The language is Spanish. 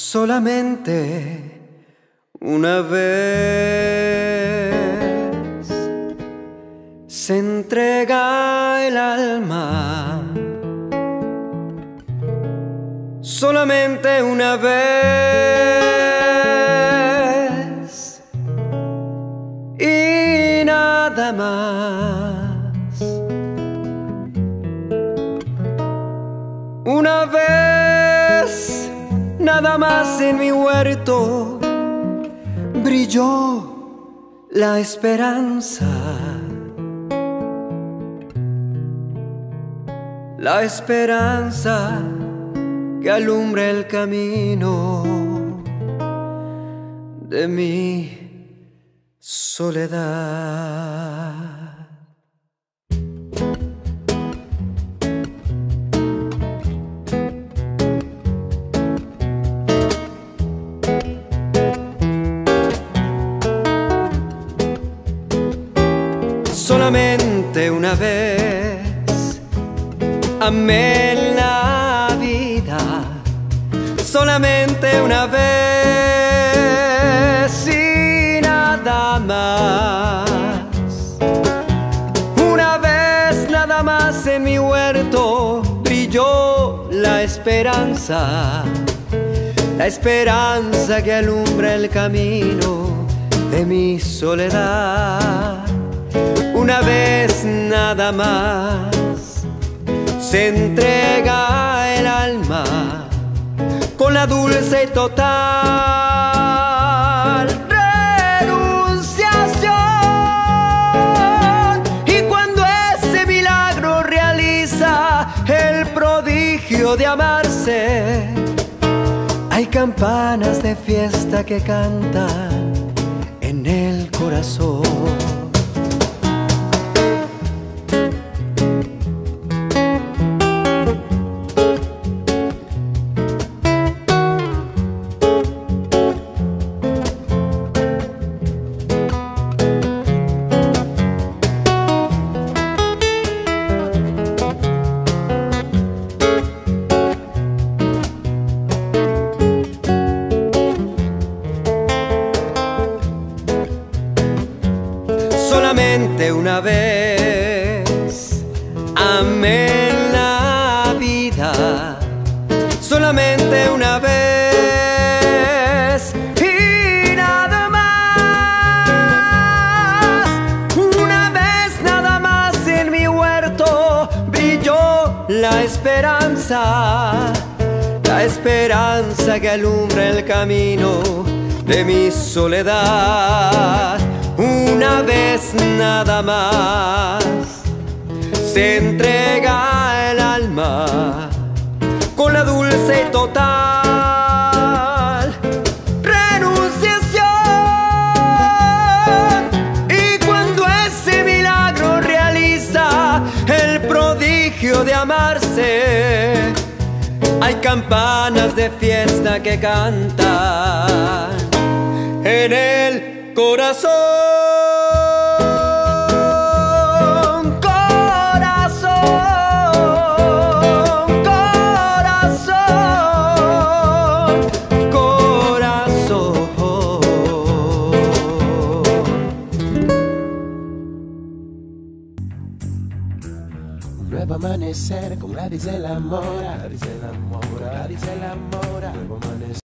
solamente una vez se entrega el alma. Solamente una vez nada más en mi huerto brilló la esperanza. La esperanza que alumbra el camino de mi soledad. Solamente una vez amé la vida, solamente una vez y nada más. Una vez nada más en mi huerto brilló la esperanza, la esperanza que alumbra el camino de mi soledad vez nada más se entrega el alma con la dulce y total renunciación. Y cuando ese milagro realiza el prodigio de amarse, hay campanas de fiesta que cantan en el corazón. Solamente una vez. Amé la vida, solamente una vez. Y nada más. Una vez nada más en mi huerto brilló la esperanza, la esperanza que alumbra el camino de mi soledad una vez nada más. Se entrega el alma con la dulce y total renunciación. Y cuando ese milagro realiza el prodigio de amarse hay campanas de fiesta que cantan en el corazón, nuevo amanecer con Gladys de la Mora, Gladys de la Mora, Gladys de la Mora, nuevo amanecer.